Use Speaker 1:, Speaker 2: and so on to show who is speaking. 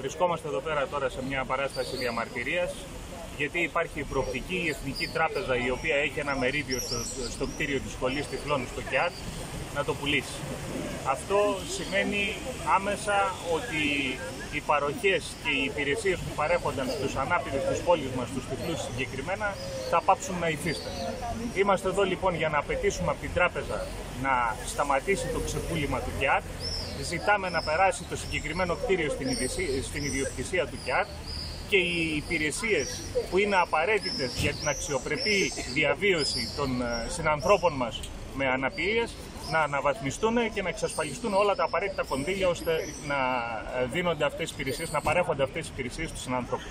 Speaker 1: Βρισκόμαστε εδώ πέρα τώρα σε μια παράσταση διαμαρτυρίας γιατί υπάρχει η προοπτική η Εθνική Τράπεζα η οποία έχει ένα μερίδιο στο, στο κτίριο της σχολής Τυφλών στο ΚΙΑΤ να το πουλήσει. Αυτό σημαίνει άμεσα ότι οι παροχές και οι υπηρεσίες που παρέχονταν στους ανάπηρους της πόλης μας, στους τυφλούς συγκεκριμένα, θα πάψουν να υφίστανται. Είμαστε εδώ λοιπόν για να απαιτήσουμε από την τράπεζα να σταματήσει το ξεπούλημα του ΚΙΑΤ. Ζητάμε να περάσει το συγκεκριμένο κτίριο στην ιδιοκτησία του ΚΙΑΤ και οι υπηρεσίες που είναι απαραίτητες για την αξιοπρεπή διαβίωση των ε, συνανθρώπων μας με αναπηρίες να αναβαθμιστούν και να εξασφαλιστούν όλα τα απαραίτητα κονδύλια ώστε να ε, δίνονται αυτές οι υπηρεσίες, να παρέχονται αυτές οι υπηρεσίες στους συνανθρώπους.